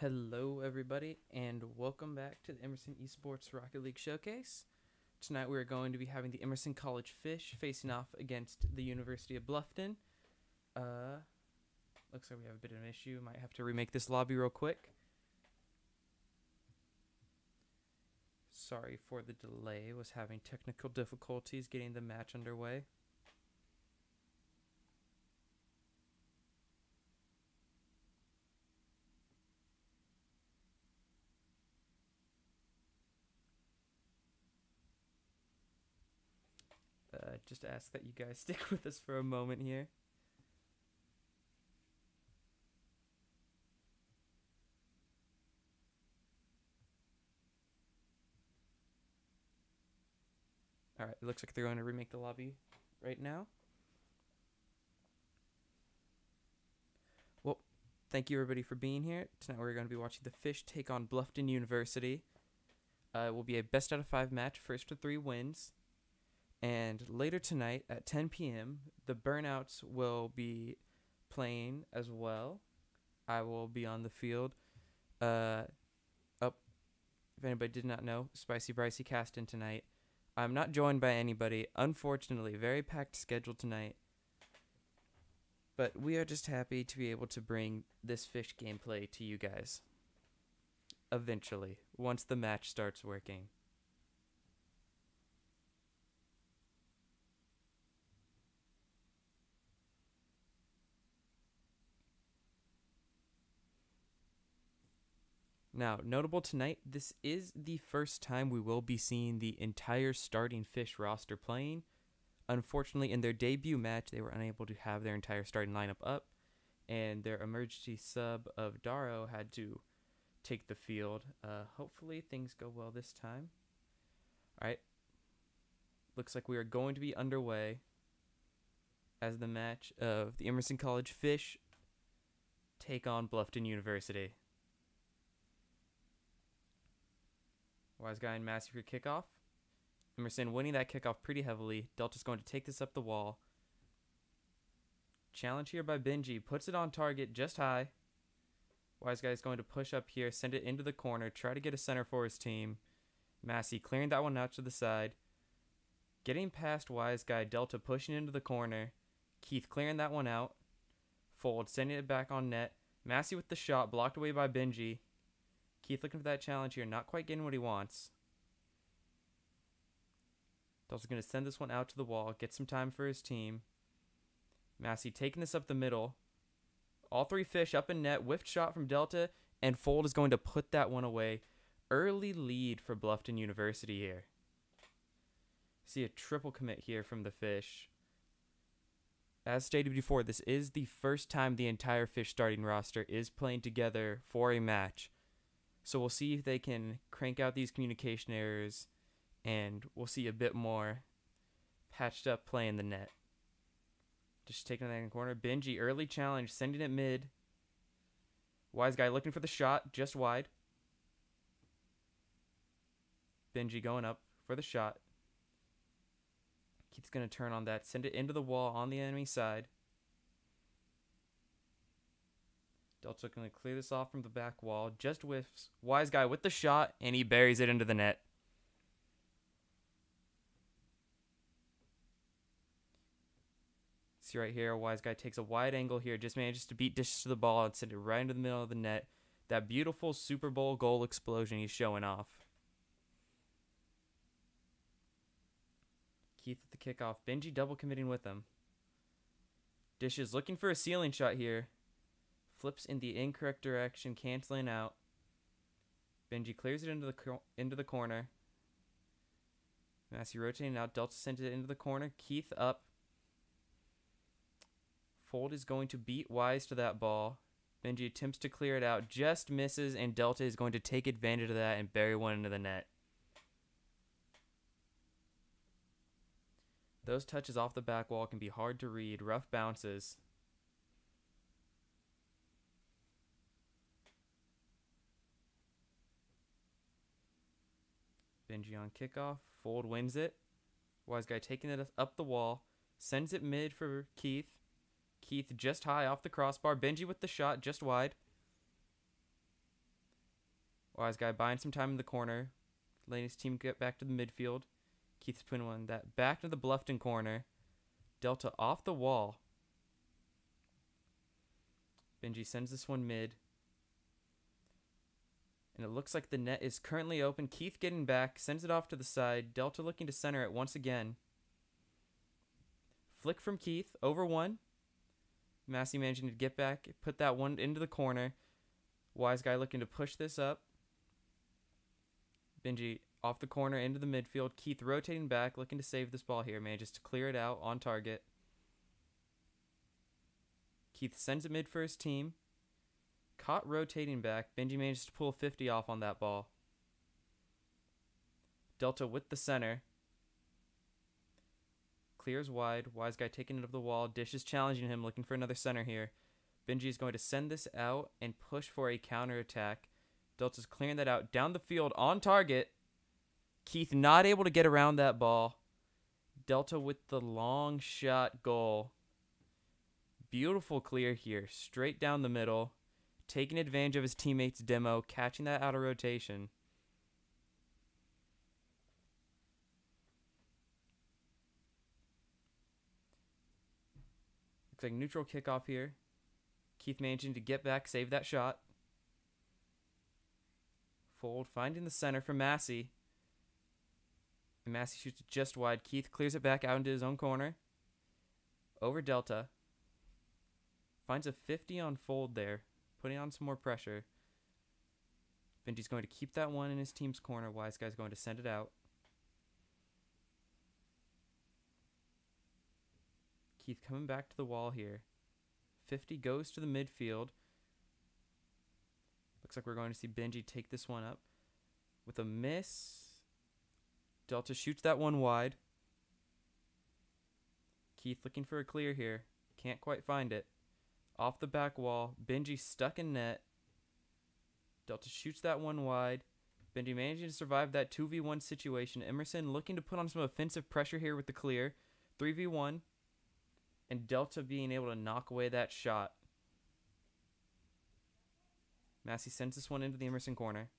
Hello, everybody, and welcome back to the Emerson Esports Rocket League Showcase. Tonight, we are going to be having the Emerson College Fish facing off against the University of Bluffton. Uh, looks like we have a bit of an issue. Might have to remake this lobby real quick. Sorry for the delay. Was having technical difficulties getting the match underway. Uh, just ask that you guys stick with us for a moment here. All right, it looks like they're going to remake the lobby right now. Well, thank you everybody for being here. Tonight we're going to be watching the Fish take on Bluffton University. Uh, it will be a best out of five match, first to three wins. And later tonight at 10 p.m., the Burnouts will be playing as well. I will be on the field. Uh, up, if anybody did not know, Spicy Bricey cast in tonight. I'm not joined by anybody. Unfortunately, very packed schedule tonight. But we are just happy to be able to bring this fish gameplay to you guys. Eventually, once the match starts working. Now, notable tonight, this is the first time we will be seeing the entire starting Fish roster playing. Unfortunately, in their debut match, they were unable to have their entire starting lineup up, and their emergency sub of Daro had to take the field. Uh, hopefully, things go well this time. All right. Looks like we are going to be underway as the match of the Emerson College Fish take on Bluffton University. Wise guy and for kickoff. Emerson winning that kickoff pretty heavily. Delta's going to take this up the wall. Challenge here by Benji. Puts it on target just high. Wise guy is going to push up here, send it into the corner, try to get a center for his team. Massey clearing that one out to the side. Getting past Wise guy. Delta pushing into the corner. Keith clearing that one out. Fold sending it back on net. Massey with the shot blocked away by Benji. Keith looking for that challenge here, not quite getting what he wants. Delta's going to send this one out to the wall, get some time for his team. Massey taking this up the middle. All three fish up in net, whiffed shot from Delta, and Fold is going to put that one away. Early lead for Bluffton University here. See a triple commit here from the fish. As stated before, this is the first time the entire fish starting roster is playing together for a match. So we'll see if they can crank out these communication errors and we'll see a bit more patched up play in the net. Just taking that in the corner. Benji, early challenge, sending it mid. Wise guy looking for the shot, just wide. Benji going up for the shot. Keith's going to turn on that, send it into the wall on the enemy side. Delta going to clear this off from the back wall. Just whiffs. Wise guy with the shot, and he buries it into the net. See right here, Wise guy takes a wide angle here. Just manages to beat dishes to the ball and send it right into the middle of the net. That beautiful Super Bowl goal explosion he's showing off. Keith at the kickoff. Benji double committing with him. Dishes looking for a ceiling shot here flips in the incorrect direction, canceling out. Benji clears it into the cor- into the corner. Massey rotating out. Delta sent it into the corner. Keith up. Fold is going to beat Wise to that ball. Benji attempts to clear it out, just misses, and Delta is going to take advantage of that and bury one into the net. Those touches off the back wall can be hard to read, rough bounces. Benji on kickoff. Fold wins it. Wise guy taking it up the wall. Sends it mid for Keith. Keith just high off the crossbar. Benji with the shot just wide. Wise guy buying some time in the corner, letting his team get back to the midfield. Keith's putting one that back to the Bluffton corner. Delta off the wall. Benji sends this one mid. And it looks like the net is currently open. Keith getting back, sends it off to the side. Delta looking to center it once again. Flick from Keith, over one. Massey managing to get back, put that one into the corner. Wise guy looking to push this up. Benji off the corner into the midfield. Keith rotating back, looking to save this ball here, manages to clear it out on target. Keith sends it mid for his team. Caught rotating back. Benji manages to pull 50 off on that ball. Delta with the center. Clears wide. Wise guy taking it up the wall. Dish is challenging him, looking for another center here. Benji is going to send this out and push for a counter attack. Delta's clearing that out down the field on target. Keith not able to get around that ball. Delta with the long shot goal. Beautiful clear here, straight down the middle, taking advantage of his teammate's demo, catching that out of rotation. Looks like neutral kickoff here. Keith managing to get back, save that shot. Fold, finding the center for Massey. And Massey shoots just wide. Keith clears it back out into his own corner. Over Delta. Finds a 50 on fold there, putting on some more pressure. Benji's going to keep that one in his team's corner. Wise Guy's going to send it out. Keith coming back to the wall here. 50 goes to the midfield. Looks like we're going to see Benji take this one up. With a miss. Delta shoots that one wide. Keith looking for a clear here. Can't quite find it. Off the back wall. Benji stuck in net. Delta shoots that one wide. Benji managing to survive that 2v1 situation. Emerson looking to put on some offensive pressure here with the clear. 3v1. And Delta being able to knock away that shot. Massey sends this one into the Emerson corner.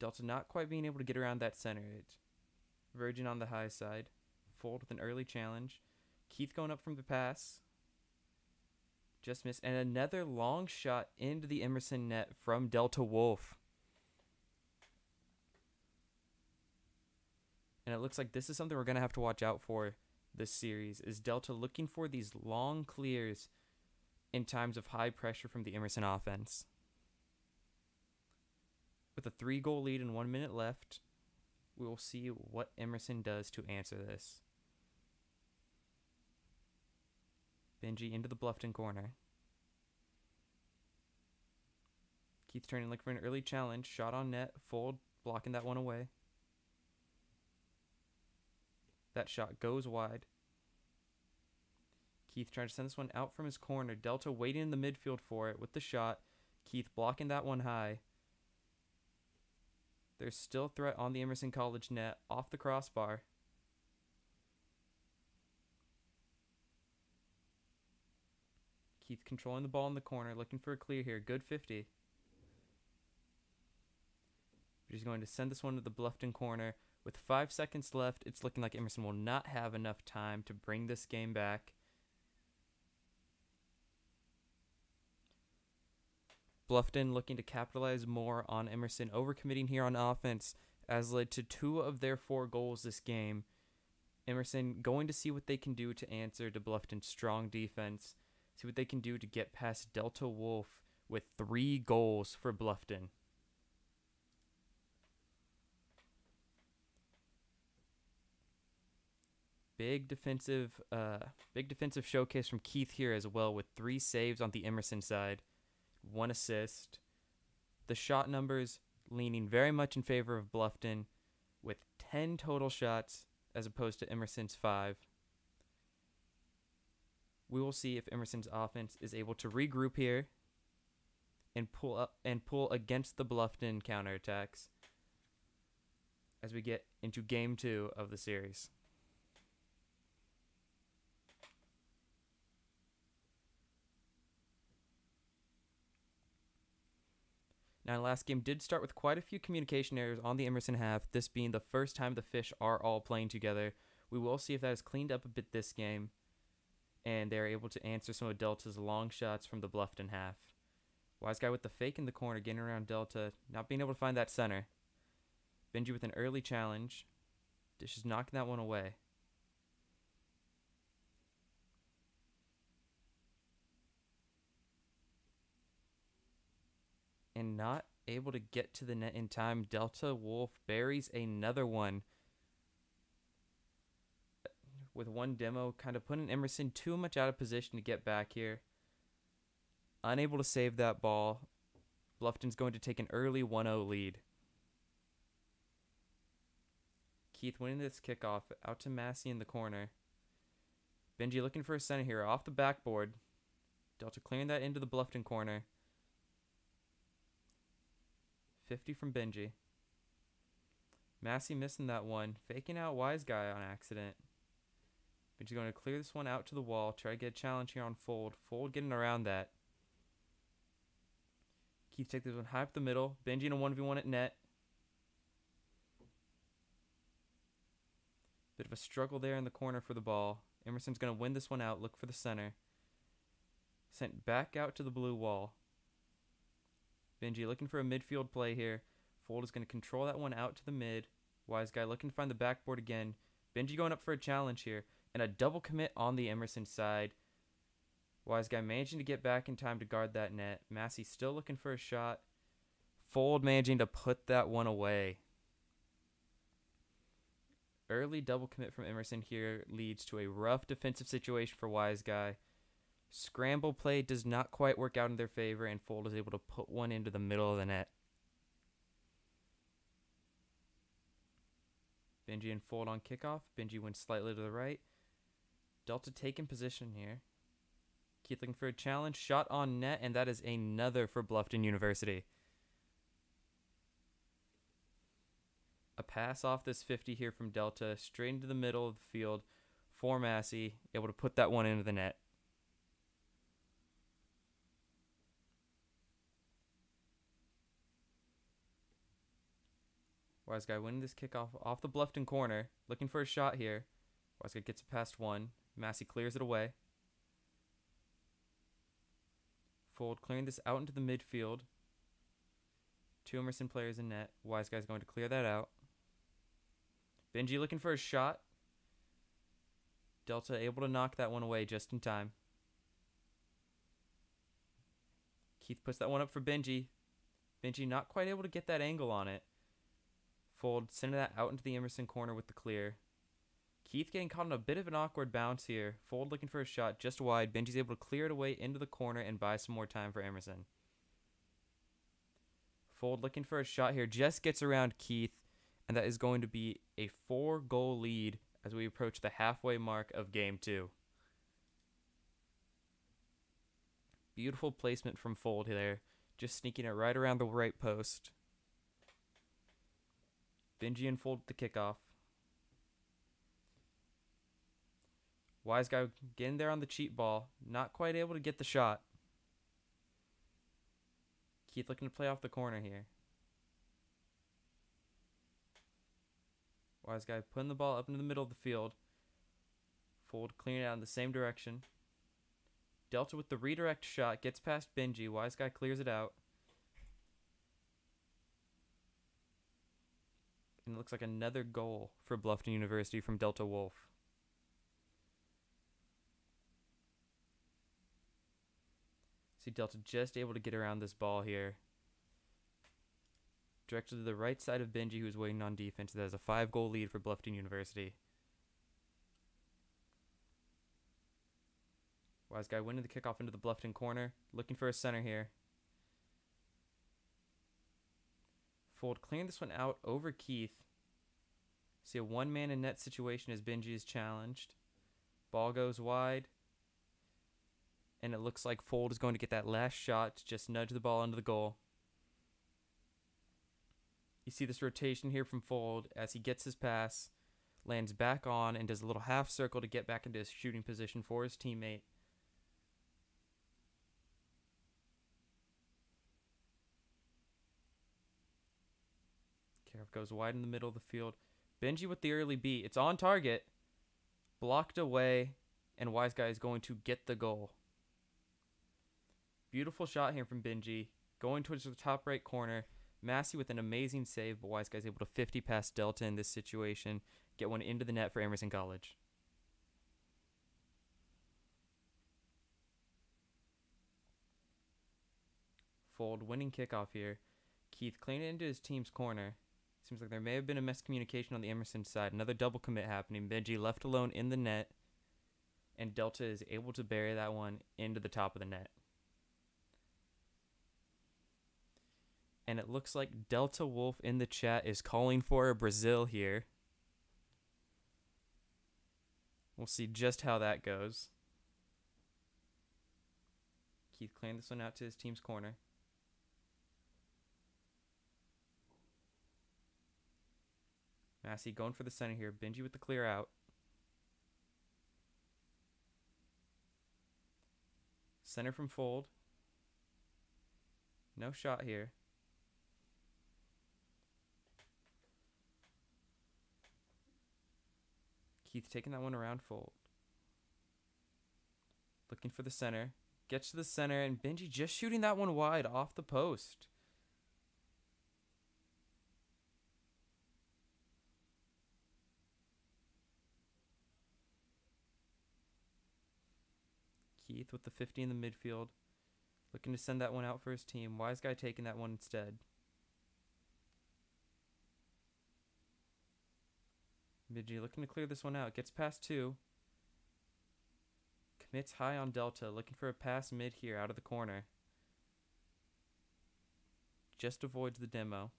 Delta not quite being able to get around that center edge. Virgin on the high side. Fold with an early challenge. Keith going up from the pass. Just missed. And another long shot into the Emerson net from Delta Wolf. And it looks like this is something we're going to have to watch out for this series is Delta looking for these long clears in times of high pressure from the Emerson offense. With a three goal lead and one minute left, we will see what Emerson does to answer this. Benji into the Bluffton corner. Keith turning looking for an early challenge. Shot on net. Fold blocking that one away. That shot goes wide. Keith trying to send this one out from his corner. Delta waiting in the midfield for it with the shot. Keith blocking that one high. There's still threat on the Emerson College net off the crossbar. Keith controlling the ball in the corner, looking for a clear here. Good 50. But he's going to send this one to the Bluffton corner. With five seconds left, it's looking like Emerson will not have enough time to bring this game back. Bluffton looking to capitalize more on Emerson overcommitting here on offense as led to two of their four goals this game. Emerson going to see what they can do to answer to Bluffton's strong defense, see what they can do to get past Delta Wolf with three goals for Bluffton. Big defensive, uh, big defensive showcase from Keith here as well, with three saves on the Emerson side, one assist. The shot numbers leaning very much in favor of Bluffton, with ten total shots as opposed to Emerson's five. We will see if Emerson's offense is able to regroup here and pull up and pull against the Bluffton counterattacks as we get into game two of the series. Now, last game did start with quite a few communication errors on the Emerson half, this being the first time the fish are all playing together. We will see if that is cleaned up a bit this game, and they're able to answer some of Delta's long shots from the Bluffton half. Wise guy with the fake in the corner, getting around Delta, not being able to find that center. Benji with an early challenge. Dish is knocking that one away. And not able to get to the net in time. Delta Wolf buries another one. With one demo, kind of putting Emerson too much out of position to get back here. Unable to save that ball. Bluffton's going to take an early 1 0 lead. Keith winning this kickoff out to Massey in the corner. Benji looking for a center here off the backboard. Delta clearing that into the Bluffton corner. 50 from Benji. Massey missing that one. Faking out Wise Guy on accident. Benji going to clear this one out to the wall. Try to get a challenge here on Fold. Fold getting around that. Keith take this one high up the middle. Benji in a 1v1 at net. Bit of a struggle there in the corner for the ball. Emerson's going to win this one out. Look for the center. Sent back out to the blue wall. Benji looking for a midfield play here. Fold is going to control that one out to the mid. Wise guy looking to find the backboard again. Benji going up for a challenge here. And a double commit on the Emerson side. Wise guy managing to get back in time to guard that net. Massey still looking for a shot. Fold managing to put that one away. Early double commit from Emerson here leads to a rough defensive situation for Wise Guy. Scramble play does not quite work out in their favor, and Fold is able to put one into the middle of the net. Benji and Fold on kickoff. Benji went slightly to the right. Delta taking position here. Keith looking for a challenge. Shot on net, and that is another for Bluffton University. A pass off this 50 here from Delta, straight into the middle of the field for Massey, able to put that one into the net. Wise guy winning this kickoff off the Bluffton corner, looking for a shot here. Wise guy gets it past one. Massey clears it away. Fold clearing this out into the midfield. Two Emerson players in net. Wise guy's going to clear that out. Benji looking for a shot. Delta able to knock that one away just in time. Keith puts that one up for Benji. Benji not quite able to get that angle on it. Fold, sending that out into the Emerson corner with the clear. Keith getting caught in a bit of an awkward bounce here. Fold looking for a shot just wide. Benji's able to clear it away into the corner and buy some more time for Emerson. Fold looking for a shot here. Just gets around Keith and that is going to be a four goal lead as we approach the halfway mark of game two. Beautiful placement from Fold there, just sneaking it right around the right post. Benji and Fold the kickoff. Wise guy getting there on the cheat ball, not quite able to get the shot. Keith looking to play off the corner here. Wise guy putting the ball up into the middle of the field. Fold clearing it out in the same direction. Delta with the redirect shot gets past Benji. Wise guy clears it out. And it looks like another goal for Bluffton University from Delta Wolf. See Delta just able to get around this ball here. Directed to the right side of Benji, who's waiting on defense. That is a five goal lead for Bluffton University. Wise guy winning the kickoff into the Bluffton corner. Looking for a center here. Fold clearing this one out over Keith. See a one man in net situation as Benji is challenged. Ball goes wide. And it looks like Fold is going to get that last shot to just nudge the ball into the goal. You see this rotation here from Fold as he gets his pass, lands back on, and does a little half circle to get back into his shooting position for his teammate. goes wide in the middle of the field. Benji with the early beat. It's on target. Blocked away. And Wise Guy is going to get the goal. Beautiful shot here from Benji. Going towards the top right corner. Massey with an amazing save, but Wise Guy's able to 50 past Delta in this situation. Get one into the net for Emerson College. Fold winning kickoff here. Keith cleaning into his team's corner. Seems like there may have been a miscommunication on the Emerson side. Another double commit happening. Benji left alone in the net. And Delta is able to bury that one into the top of the net. And it looks like Delta Wolf in the chat is calling for a Brazil here. We'll see just how that goes. Keith clearing this one out to his team's corner. Massey going for the center here. Benji with the clear out. Center from fold. No shot here. Keith taking that one around fold. Looking for the center. Gets to the center, and Benji just shooting that one wide off the post. Keith with the 50 in the midfield. Looking to send that one out for his team. Wise guy taking that one instead. Benji looking to clear this one out. Gets past two. Commits high on Delta. Looking for a pass mid here out of the corner. Just avoids the demo.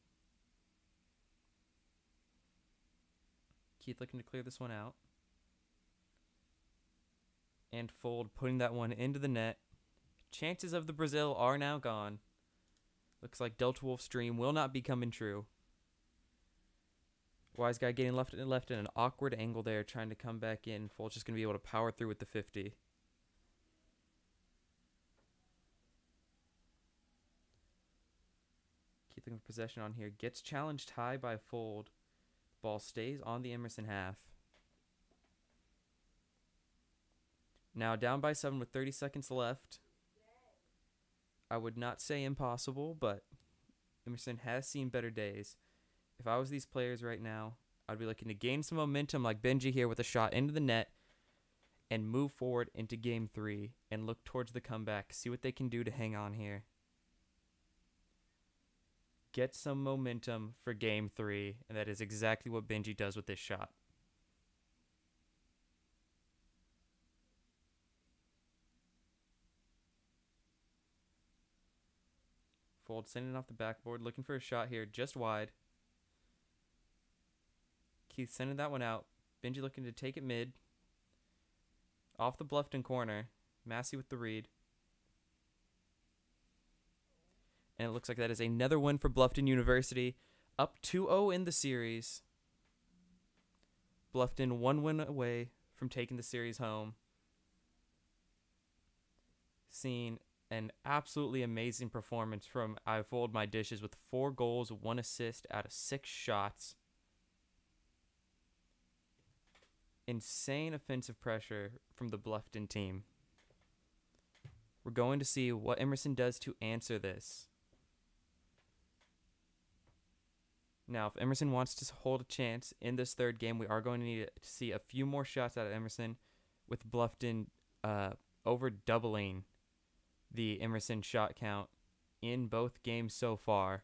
Keith looking to clear this one out and Fold putting that one into the net. Chances of the Brazil are now gone. Looks like Delta Wolf's dream will not be coming true. Wise guy getting left and left in an awkward angle there, trying to come back in. Fold's just going to be able to power through with the 50. Keeping possession on here. Gets challenged high by Fold. Ball stays on the Emerson half. Now down by seven with 30 seconds left. I would not say impossible, but Emerson has seen better days. If I was these players right now, I'd be looking to gain some momentum like Benji here with a shot into the net and move forward into game three and look towards the comeback. See what they can do to hang on here. Get some momentum for game three, and that is exactly what Benji does with this shot. Fold sending off the backboard, looking for a shot here, just wide. Keith sending that one out. Benji looking to take it mid. Off the Bluffton corner. Massey with the read. And it looks like that is another win for Bluffton University. Up 2 0 in the series. Bluffton one win away from taking the series home. Seeing an absolutely amazing performance from I Fold My Dishes with four goals, one assist out of six shots. Insane offensive pressure from the Bluffton team. We're going to see what Emerson does to answer this. Now, if Emerson wants to hold a chance in this third game, we are going to need to see a few more shots out of Emerson, with Bluffton uh, over doubling the Emerson shot count in both games so far.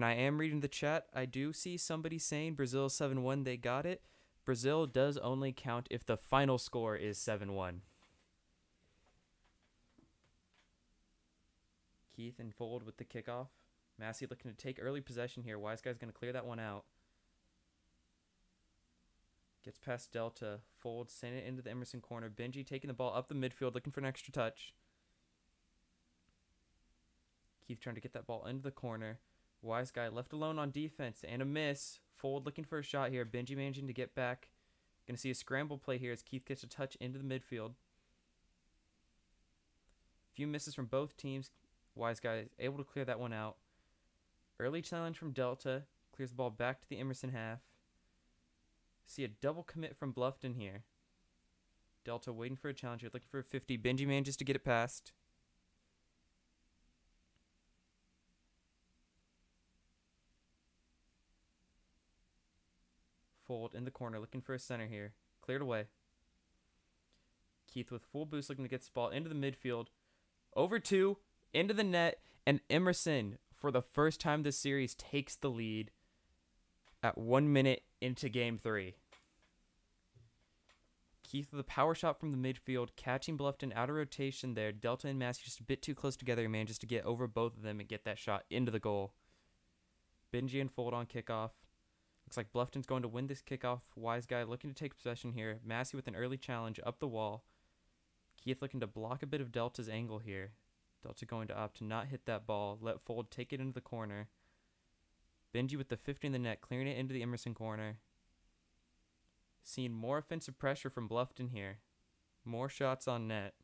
And I am reading the chat. I do see somebody saying Brazil 7 1, they got it. Brazil does only count if the final score is 7 1. Keith and Fold with the kickoff. Massey looking to take early possession here. Wise guy's going to clear that one out. Gets past Delta. Fold, send it into the Emerson corner. Benji taking the ball up the midfield, looking for an extra touch. Keith trying to get that ball into the corner. Wise guy left alone on defense and a miss. Fold looking for a shot here. Benji managing to get back. Gonna see a scramble play here as Keith gets a touch into the midfield. Few misses from both teams. Wise guy is able to clear that one out. Early challenge from Delta. Clears the ball back to the Emerson half. See a double commit from Bluffton here. Delta waiting for a challenge here, looking for a 50. Benji manages to get it past. Fold in the corner, looking for a center here. Cleared away. Keith with full boost looking to get this ball into the midfield. Over two, into the net, and Emerson, for the first time this series, takes the lead at one minute into game three. Keith with a power shot from the midfield, catching Bluffton out of rotation there. Delta and Massey just a bit too close together. He manages to get over both of them and get that shot into the goal. Benji and Fold on kickoff. Looks like Bluffton's going to win this kickoff. Wise guy looking to take possession here. Massey with an early challenge up the wall. Keith looking to block a bit of Delta's angle here. Delta going to opt to not hit that ball. Let Fold take it into the corner. Benji with the 50 in the net, clearing it into the Emerson corner. Seeing more offensive pressure from Bluffton here. More shots on net.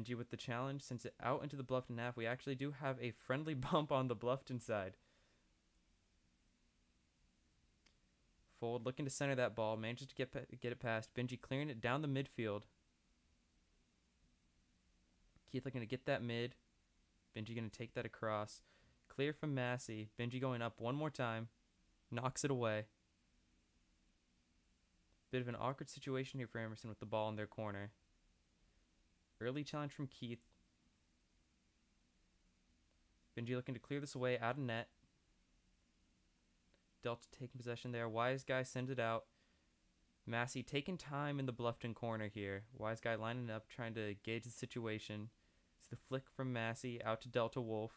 Benji with the challenge it out into the Bluffton half. We actually do have a friendly bump on the Bluffton side. Fold looking to center that ball, manages to get get it past. Benji clearing it down the midfield. Keith looking to get that mid. Benji going to take that across. Clear from Massey. Benji going up one more time. Knocks it away. Bit of an awkward situation here for Emerson with the ball in their corner. Early challenge from Keith. Benji looking to clear this away out of net. Delta taking possession there. Wise guy sends it out. Massey taking time in the Bluffton corner here. Wise guy lining up, trying to gauge the situation. It's the flick from Massey out to Delta Wolf.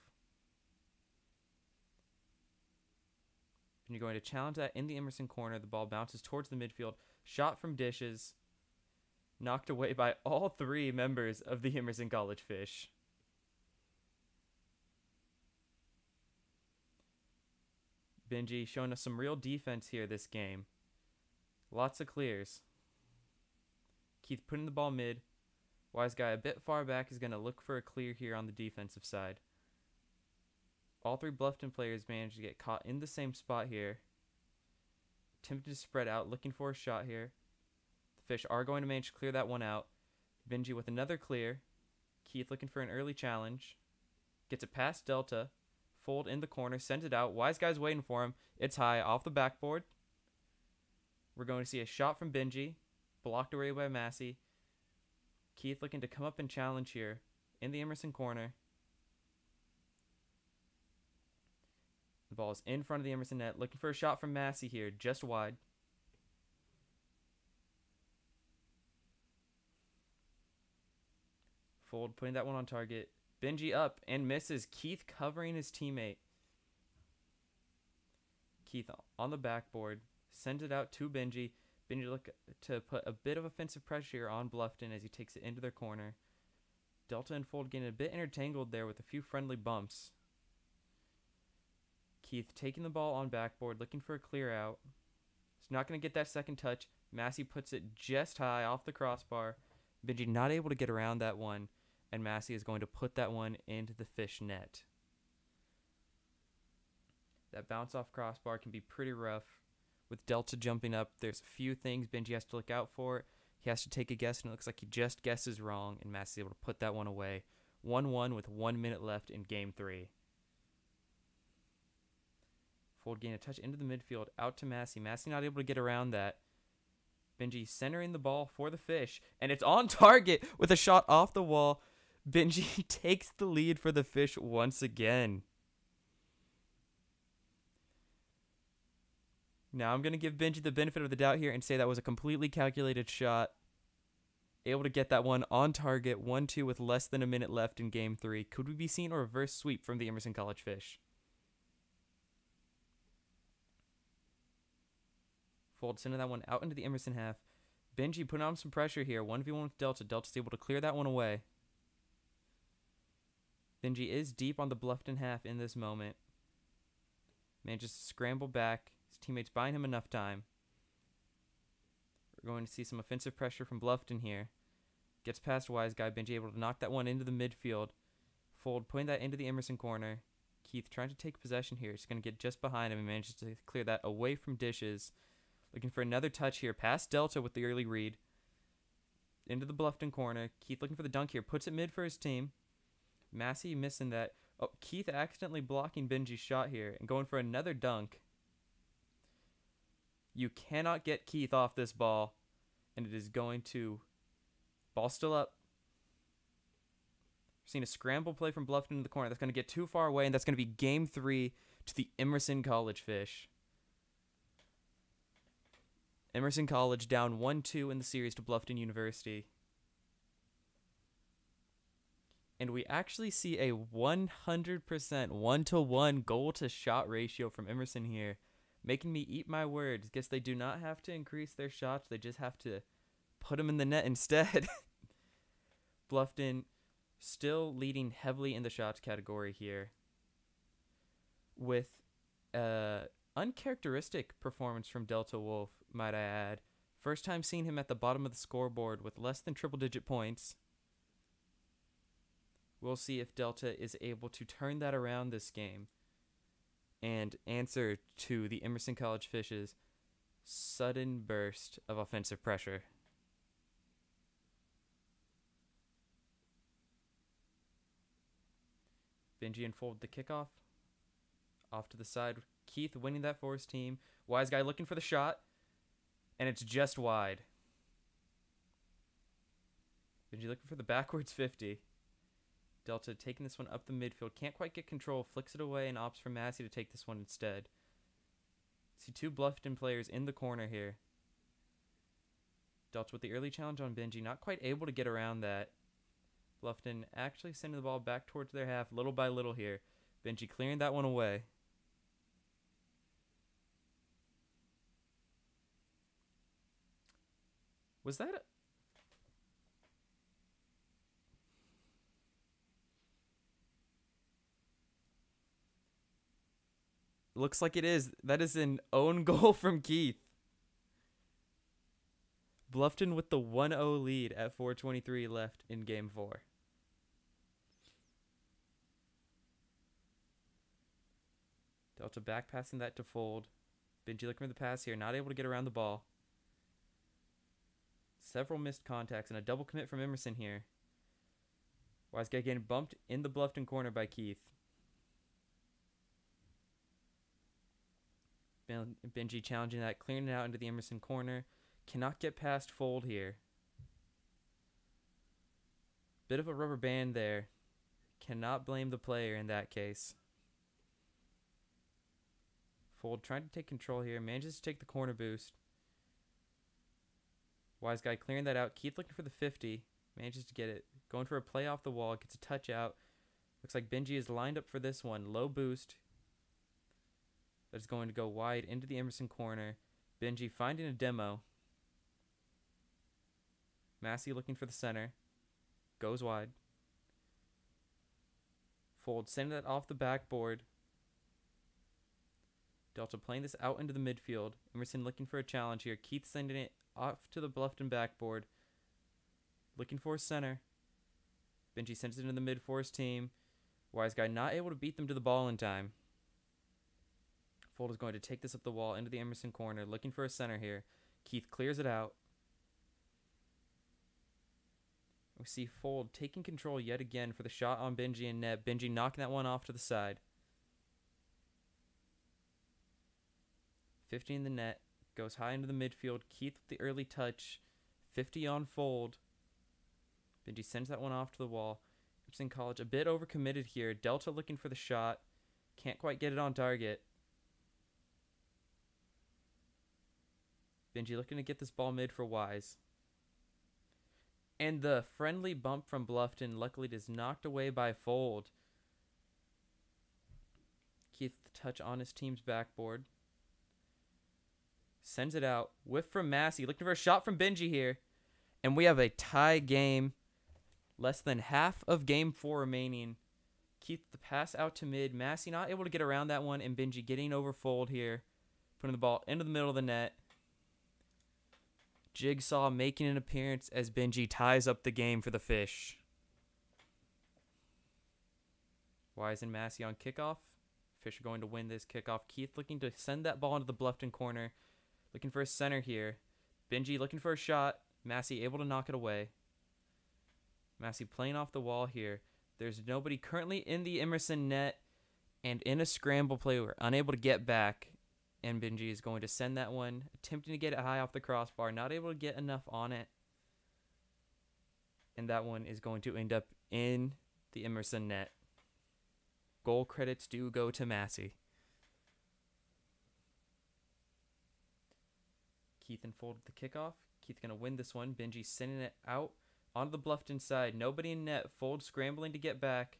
And you're going to challenge that in the Emerson corner. The ball bounces towards the midfield. Shot from dishes. Knocked away by all three members of the Emerson College Fish. Benji showing us some real defense here this game. Lots of clears. Keith putting the ball mid. Wise guy a bit far back is going to look for a clear here on the defensive side. All three Bluffton players managed to get caught in the same spot here. Tempted to spread out, looking for a shot here. Fish are going to manage to clear that one out. Benji with another clear. Keith looking for an early challenge. Gets it past Delta. Fold in the corner, sends it out. Wise guy's waiting for him. It's high off the backboard. We're going to see a shot from Benji, blocked away by Massey. Keith looking to come up and challenge here in the Emerson corner. The ball is in front of the Emerson net, looking for a shot from Massey here, just wide. Fold putting that one on target. Benji up and misses. Keith covering his teammate. Keith on the backboard. Sends it out to Benji. Benji look to put a bit of offensive pressure on Bluffton as he takes it into their corner. Delta and Fold getting a bit intertangled there with a few friendly bumps. Keith taking the ball on backboard, looking for a clear out. He's not going to get that second touch. Massey puts it just high off the crossbar. Benji not able to get around that one, and Massey is going to put that one into the fish net. That bounce off crossbar can be pretty rough with Delta jumping up, there's a few things Benji has to look out for. He has to take a guess, and it looks like he just guesses wrong, and Massey's able to put that one away. 1 1 with one minute left in game three. Fold gain a touch into the midfield, out to Massey. Massey not able to get around that. Benji centering the ball for the fish, and it's on target with a shot off the wall. Benji takes the lead for the fish once again. Now I'm going to give Benji the benefit of the doubt here and say that was a completely calculated shot. Able to get that one on target, 1 2 with less than a minute left in game three. Could we be seeing a reverse sweep from the Emerson College Fish? Fold sending that one out into the Emerson half. Benji putting on some pressure here. 1v1 with Delta. Delta's able to clear that one away. Benji is deep on the Bluffton half in this moment. Manages to scramble back. His teammates buying him enough time. We're going to see some offensive pressure from Bluffton here. Gets past Wise Guy. Benji able to knock that one into the midfield. Fold putting that into the Emerson corner. Keith trying to take possession here. He's going to get just behind him and manages to clear that away from dishes. Looking for another touch here. Past Delta with the early read. Into the Bluffton corner. Keith looking for the dunk here. Puts it mid for his team. Massey missing that. Oh, Keith accidentally blocking Benji's shot here and going for another dunk. You cannot get Keith off this ball. And it is going to. Ball still up. Seeing a scramble play from Bluffton in the corner. That's going to get too far away, and that's going to be game three to the Emerson College Fish. Emerson College down 1 2 in the series to Bluffton University. And we actually see a 100% one to one goal to shot ratio from Emerson here, making me eat my words. Guess they do not have to increase their shots, they just have to put them in the net instead. Bluffton still leading heavily in the shots category here with a uncharacteristic performance from Delta Wolf, might I add. First time seeing him at the bottom of the scoreboard with less than triple digit points. We'll see if Delta is able to turn that around this game and answer to the Emerson College Fish's sudden burst of offensive pressure. Benji unfold the kickoff. Off to the side. Keith winning that for his team. Wise guy looking for the shot. And it's just wide. Benji looking for the backwards 50. Delta taking this one up the midfield. Can't quite get control. Flicks it away and opts for Massey to take this one instead. See two Bluffton players in the corner here. Delta with the early challenge on Benji. Not quite able to get around that. Bluffton actually sending the ball back towards their half little by little here. Benji clearing that one away. Was that Looks like it is. That is an own goal from Keith. Bluffton with the 1-0 lead at 4:23 left in game 4. Delta back passing that to Fold. Benji looking for the pass here, not able to get around the ball. Several missed contacts and a double commit from Emerson here. Wise guy getting bumped in the Bluffton corner by Keith. Benji challenging that, clearing it out into the Emerson corner. Cannot get past Fold here. Bit of a rubber band there. Cannot blame the player in that case. Fold trying to take control here. Manages to take the corner boost. Wise guy clearing that out. Keith looking for the 50. Manages to get it. Going for a play off the wall. Gets a touch out. Looks like Benji is lined up for this one. Low boost. That is going to go wide into the Emerson corner. Benji finding a demo. Massey looking for the center. Goes wide. Fold sending that off the backboard. Delta playing this out into the midfield. Emerson looking for a challenge here. Keith sending it off to the Bluffton backboard. Looking for a center. Benji sends it into the mid for his team. Wise guy not able to beat them to the ball in time. Fold is going to take this up the wall into the Emerson corner. Looking for a center here. Keith clears it out. We see Fold taking control yet again for the shot on Benji and net. Benji knocking that one off to the side. 50 in the net. Goes high into the midfield. Keith with the early touch. 50 on Fold. Benji sends that one off to the wall. Emerson College a bit overcommitted here. Delta looking for the shot. Can't quite get it on target. Benji looking to get this ball mid for Wise. And the friendly bump from Bluffton luckily is knocked away by Fold. Keith the touch on his team's backboard. Sends it out. Whiff from Massey. Looking for a shot from Benji here. And we have a tie game. Less than half of game four remaining. Keith the pass out to mid. Massey not able to get around that one, and Benji getting over fold here, putting the ball into the middle of the net. Jigsaw making an appearance as Benji ties up the game for the fish. Wise and Massey on kickoff. Fish are going to win this kickoff. Keith looking to send that ball into the Bluffton corner. Looking for a center here. Benji looking for a shot. Massey able to knock it away. Massey playing off the wall here. There's nobody currently in the Emerson net. And in a scramble play, we're unable to get back. And Benji is going to send that one, attempting to get it high off the crossbar, not able to get enough on it. And that one is going to end up in the Emerson net. Goal credits do go to Massey. Keith unfolded the kickoff. Keith gonna win this one. Benji sending it out onto the Bluffton side. Nobody in net. Fold scrambling to get back.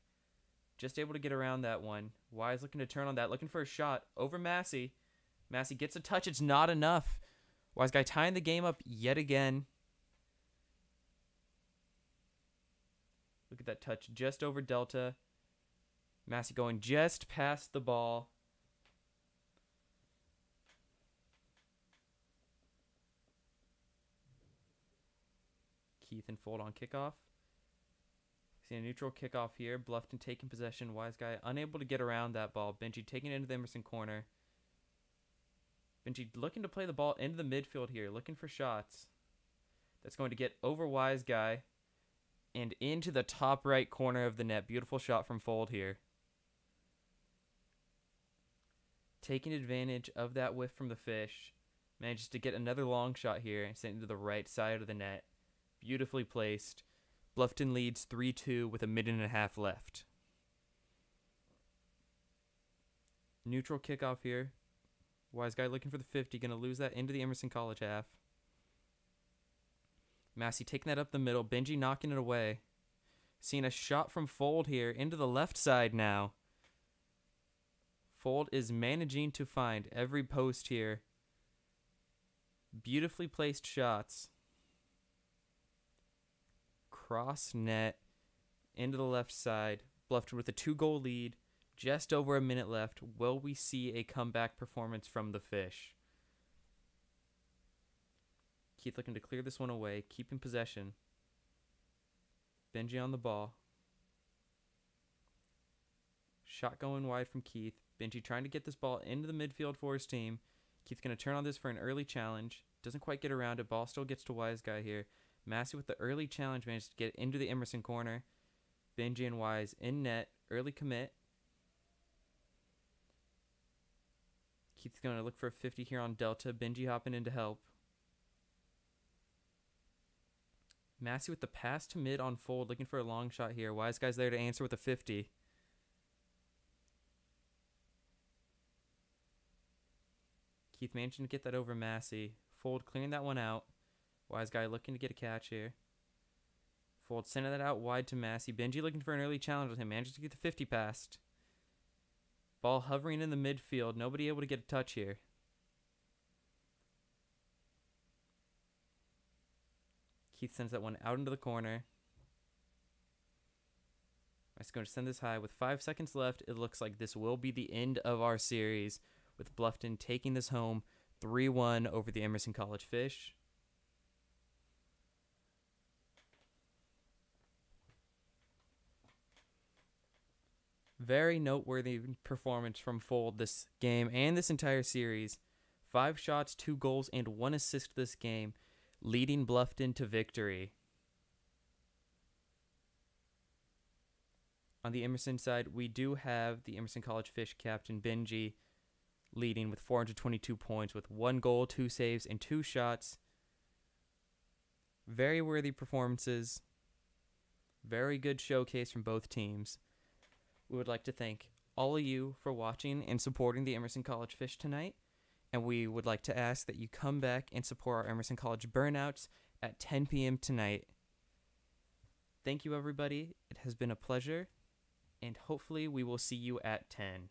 Just able to get around that one. Wise looking to turn on that. Looking for a shot over Massey. Massey gets a touch. It's not enough. Wise guy tying the game up yet again. Look at that touch just over Delta. Massey going just past the ball. Keith and Fold on kickoff. See a neutral kickoff here. Bluffton taking possession. Wise guy unable to get around that ball. Benji taking it into the Emerson corner. Benji looking to play the ball into the midfield here, looking for shots. That's going to get over Wise guy and into the top right corner of the net. Beautiful shot from Fold here. Taking advantage of that whiff from the fish. Manages to get another long shot here and send it to the right side of the net. Beautifully placed. Bluffton leads 3 2 with a minute and a half left. Neutral kickoff here. Wise guy looking for the 50. Going to lose that into the Emerson College half. Massey taking that up the middle. Benji knocking it away. Seeing a shot from Fold here into the left side now. Fold is managing to find every post here. Beautifully placed shots. Cross net into the left side. Bluffton with a two goal lead. Just over a minute left. Will we see a comeback performance from the fish? Keith looking to clear this one away, keeping possession. Benji on the ball. Shot going wide from Keith. Benji trying to get this ball into the midfield for his team. Keith's going to turn on this for an early challenge. Doesn't quite get around it. Ball still gets to Wise Guy here. Massey with the early challenge manages to get into the Emerson corner. Benji and Wise in net. Early commit. Keith's going to look for a 50 here on Delta. Benji hopping in to help. Massey with the pass to mid on fold, looking for a long shot here. Wise Guy's there to answer with a 50. Keith managing to get that over Massey. Fold clearing that one out. Wise guy looking to get a catch here. Fold sending that out wide to Massey. Benji looking for an early challenge with him. Manages to get the 50 past. Ball hovering in the midfield. Nobody able to get a touch here. Keith sends that one out into the corner. I'm going to send this high with five seconds left. It looks like this will be the end of our series with Bluffton taking this home 3 1 over the Emerson College Fish. Very noteworthy performance from Fold this game and this entire series. Five shots, two goals, and one assist this game, leading Bluffton to victory. On the Emerson side, we do have the Emerson College Fish captain Benji leading with 422 points with one goal, two saves, and two shots. Very worthy performances. Very good showcase from both teams. We would like to thank all of you for watching and supporting the Emerson College Fish tonight. And we would like to ask that you come back and support our Emerson College Burnouts at 10 p.m. tonight. Thank you, everybody. It has been a pleasure. And hopefully, we will see you at 10.